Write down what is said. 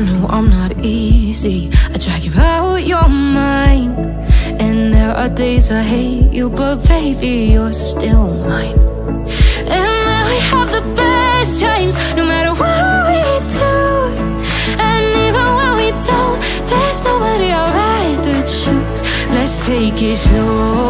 I know I'm not easy. I drag you out your mind. And there are days I hate you, but baby, you're still mine. And then we have the best times, no matter what we do. And even when we don't, there's nobody I'd rather choose. Let's take it slow.